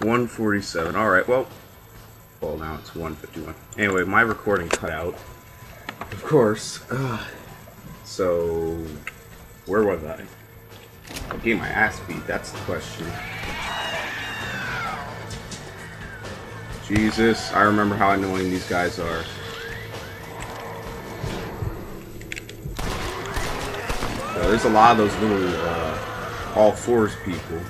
147. Alright, well. Well, now it's 151. Anyway, my recording cut out. Of course. So, where was I? I gave my ass beat, that's the question. Jesus, I remember how annoying these guys are. So there's a lot of those little uh, all fours people.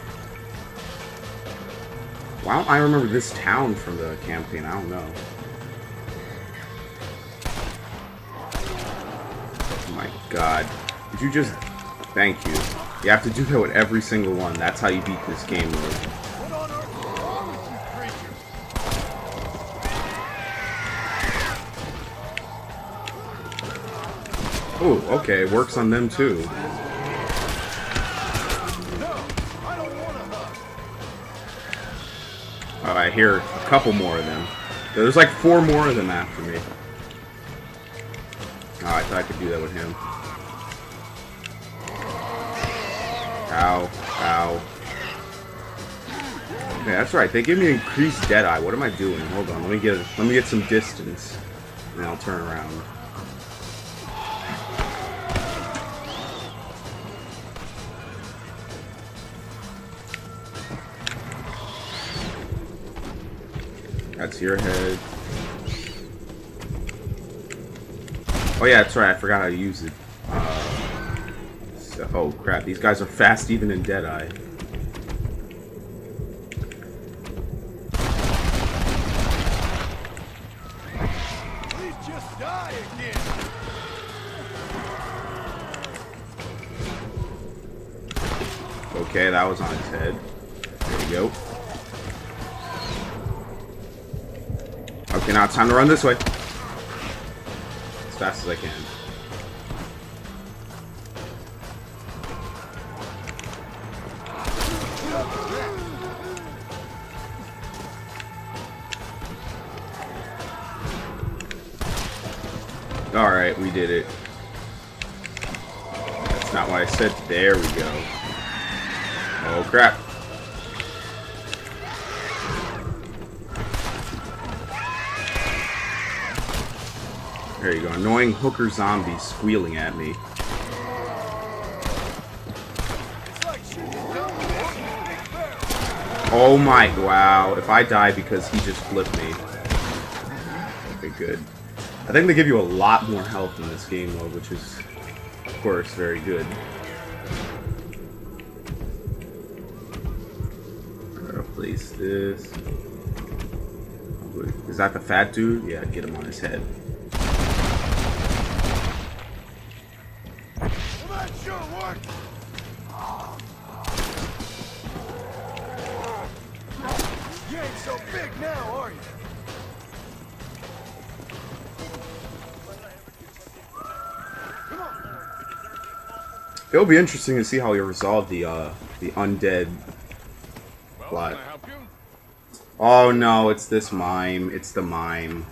Why don't I remember this town from the campaign? I don't know. Oh my god. Did you just... Thank you. You have to do that with every single one. That's how you beat this game mode. Oh, okay, it works on them too. I hear a couple more of them. There's like four more of them after me. Oh, I thought I could do that with him. Ow, ow. Okay, that's right. They give me increased Deadeye. What am I doing? Hold on. Let me get let me get some distance, and I'll turn around. That's your head. Oh yeah, that's right. I forgot how to use it. Uh, so, oh crap! These guys are fast even in Deadeye. Okay, that was on his head. There we go. Okay, now it's time to run this way. As fast as I can. Alright, we did it. That's not what I said. There we go. Oh crap. There you go. Annoying hooker zombies squealing at me. Oh my, wow. If I die because he just flipped me. Okay, good. I think they give you a lot more health in this game mode, which is, of course, very good. I'll place this. Is that the fat dude? Yeah, get him on his head. It'll be interesting to see how you resolve the uh, the undead plot. Can I help you? Oh no, it's this mime. It's the mime.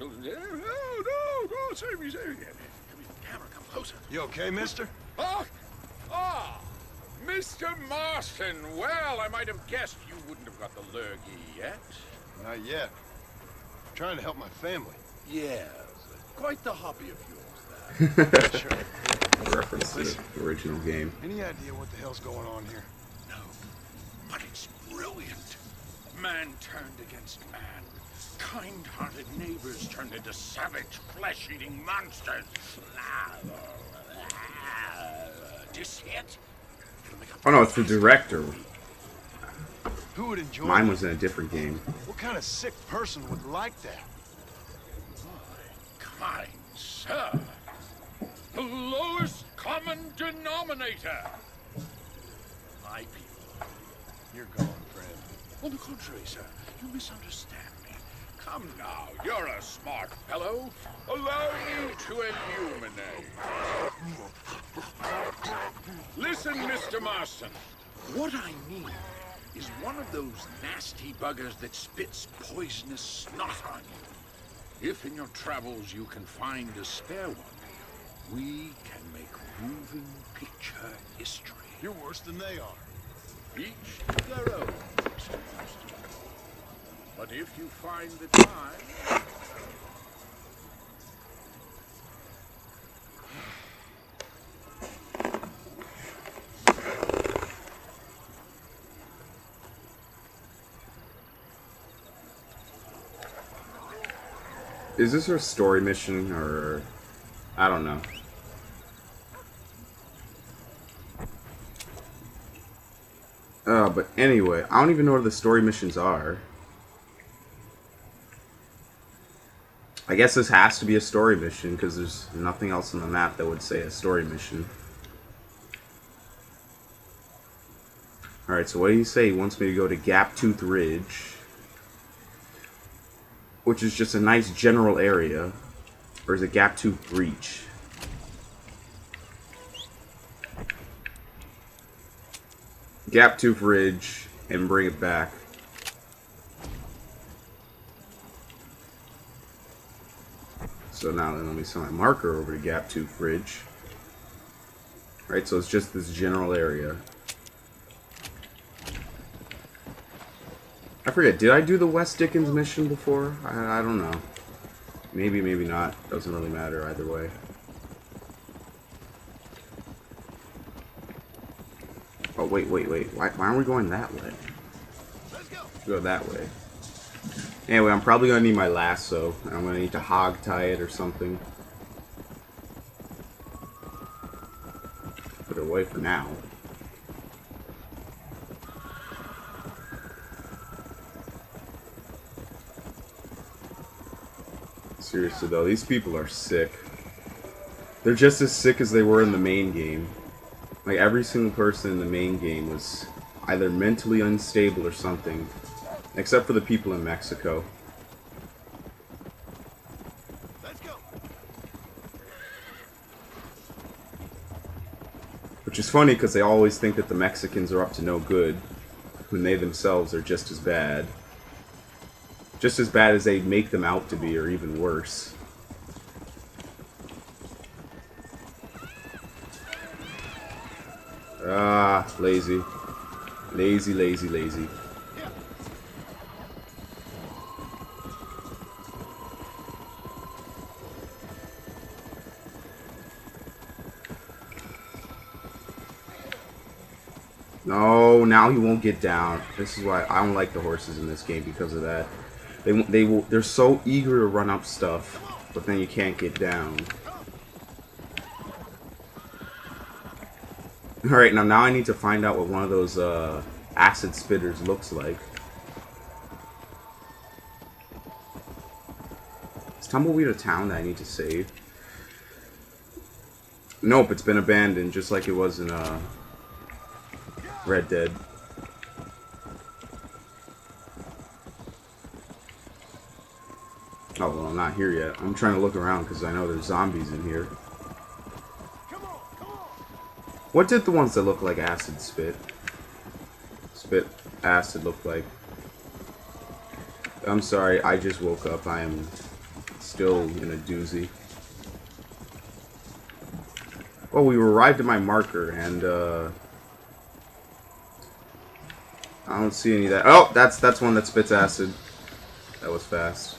No, no, no, save me, save me. Camera, come closer. You okay, mister? Ah, ah, Mr. Marston. Well, I might have guessed you wouldn't have got the lurgy yet. Not yet. I'm trying to help my family. Yes, quite the hobby of yours, that. Sure. Reference to the original game. Any idea what the hell's going on here? No, but it's brilliant. Man turned against man. Kind-hearted neighbors turned into savage, flesh-eating monsters. Do you see it? It'll make a Oh no, it's the director. Who would enjoy Mine was in a different game. What kind of sick person would like that? My kind sir. The lowest common denominator. My people. You're gone, friend. On the contrary, sir, you misunderstand me. Come now, you're a smart fellow. Allow me to illuminate. Listen, Mr. Marston. What I mean is one of those nasty buggers that spits poisonous snot on you. If in your travels you can find a spare one, we can make moving picture history. You're worse than they are. Each their own. But if you find the time. Is this a story mission or I don't know. Uh, but anyway, I don't even know where the story missions are. I guess this has to be a story mission because there's nothing else on the map that would say a story mission. Alright, so what do you say? He wants me to go to Gap Tooth Ridge. Which is just a nice general area. Or is it Gap Tooth Breach? Gap Tooth Ridge and bring it back. So now let me send my marker over to Gap Tooth Ridge. Right, so it's just this general area. I forget, did I do the West Dickens mission before? I, I don't know. Maybe, maybe not. Doesn't really matter either way. Oh, wait, wait, wait. Why, why aren't we going that way? Go. That way. Anyway, I'm probably going to need my lasso. I'm going to need to hog tie it or something. Put it away for now. Seriously though, these people are sick. They're just as sick as they were in the main game. Like every single person in the main game was either mentally unstable or something. Except for the people in Mexico. Let's go. Which is funny because they always think that the Mexicans are up to no good. When they themselves are just as bad. Just as bad as they make them out to be, or even worse. Ah, lazy. Lazy, lazy, lazy. No, now he won't get down. This is why I don't like the horses in this game because of that. They they will they're so eager to run up stuff, but then you can't get down. All right, now now I need to find out what one of those uh, acid spitters looks like. Is Tumbleweed a town that I need to save? Nope, it's been abandoned, just like it was in uh, Red Dead. Oh, well, I'm not here yet. I'm trying to look around because I know there's zombies in here. Come on, come on. What did the ones that look like acid spit? Spit acid look like? I'm sorry, I just woke up. I am still in a doozy. Well, we arrived at my marker, and, uh... I don't see any of that. Oh, that's that's one that spits acid. That was fast.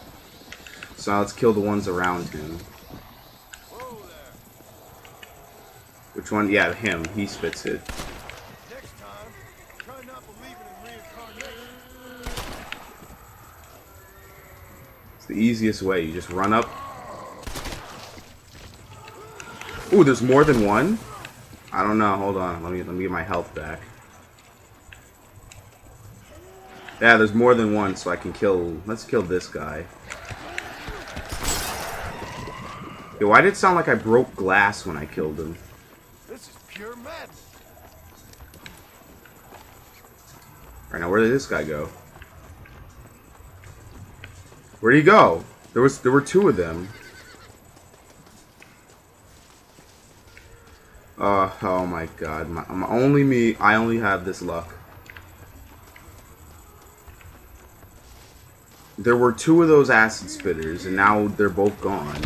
So now let's kill the ones around him. Which one? Yeah, him. He spits it. It's the easiest way. You just run up. Ooh, there's more than one? I don't know. Hold on. Let me let me get my health back. Yeah, there's more than one, so I can kill... Let's kill this guy. Yo, why did it sound like I broke glass when I killed him? This is pure madness. Alright, now where did this guy go? Where'd he go? There was there were two of them. Uh, oh my god. My, I'm only me. I only have this luck. There were two of those acid spitters, and now they're both gone.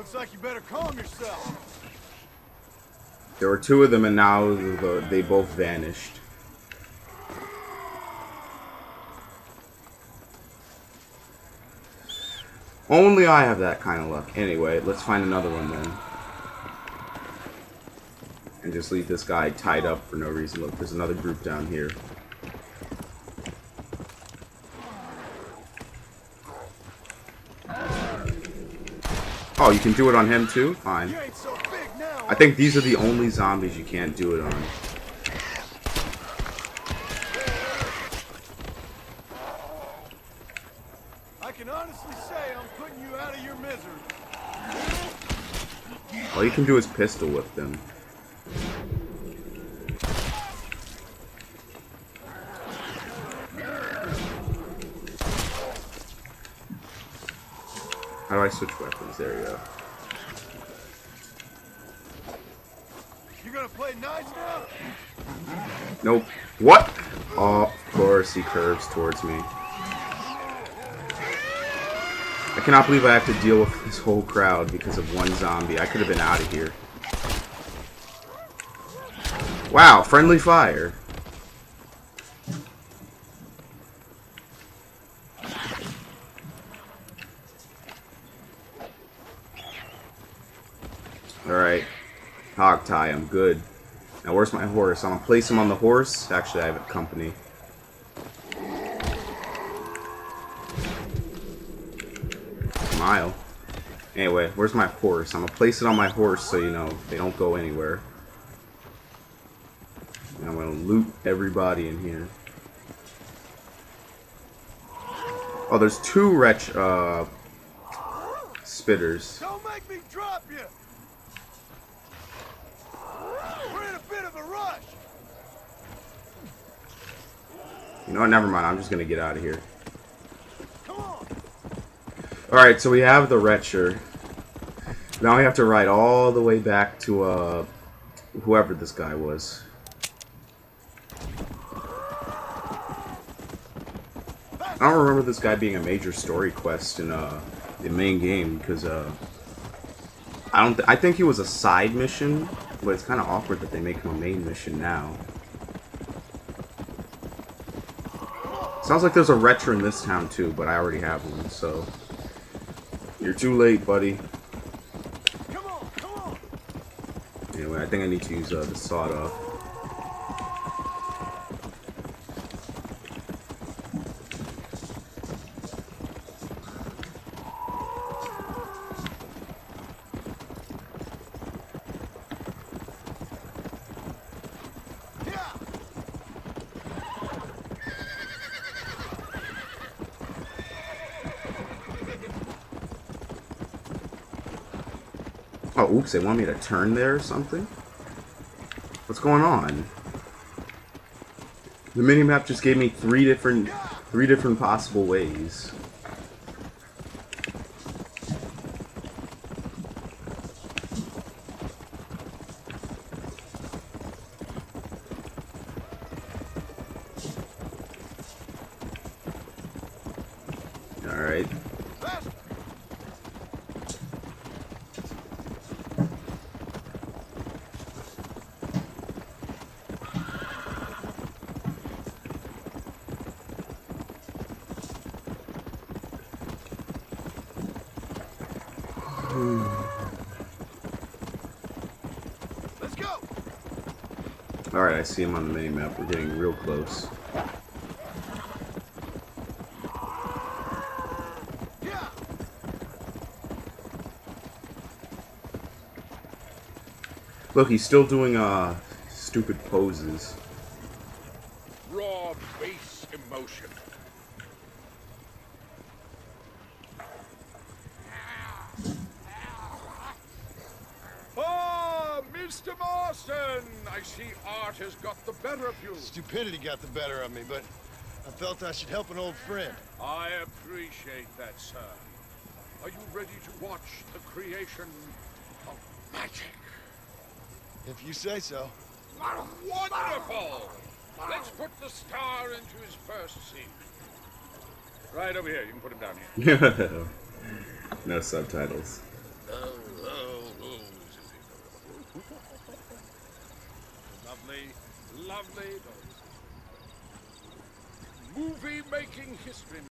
Looks like you better calm yourself. There were two of them, and now they both vanished. Only I have that kind of luck. Anyway, let's find another one then. And just leave this guy tied up for no reason. Look, there's another group down here. Oh, you can do it on him too? Fine. You ain't so big now. I think these are the only zombies you can't do it on. I can honestly say I'm putting you out of your misery. All you can do is pistol whip them. How do I switch weapons? There we go. You gonna play nice now? Nope. What? Oh, of course he curves towards me. I cannot believe I have to deal with this whole crowd because of one zombie. I could have been out of here. Wow, friendly fire. Alright. Hog tie, I'm good. Now where's my horse? I'm gonna place him on the horse. Actually, I have a company. Smile. Anyway, where's my horse? I'm gonna place it on my horse so you know they don't go anywhere. And I'm gonna loot everybody in here. Oh, there's two wretch uh spitters. Don't make me drop you. We're in a bit of a rush. You know what? Never mind. I'm just gonna get out of here. Come on. Alright, so we have the Retcher. Now we have to ride all the way back to, uh, whoever this guy was. I don't remember this guy being a major story quest in, uh, the main game, because, uh, I don't, th I think he was a side mission, but it's kind of awkward that they make him a main mission now. Sounds like there's a Retcher in this town, too, but I already have one, so... You're too late, buddy. Come on. Come on. Anyway, I think I need to use uh, the sawed off. Yeah. Oops, they want me to turn there or something? What's going on? The minimap just gave me three different three different possible ways. Alright. Faster. Let's go. Alright, I see him on the mini map. We're getting real close. Look, he's still doing uh stupid poses. Raw base emotion. Ah, Mr. Marston! I see art has got the better of you. Stupidity got the better of me, but I felt I should help an old friend. I appreciate that, sir. Are you ready to watch the creation of magic? If you say so. Wonderful! Let's put the star into his first scene. Right over here. You can put him down here. no subtitles. Oh, oh, oh, Lovely, lovely. Movie making history.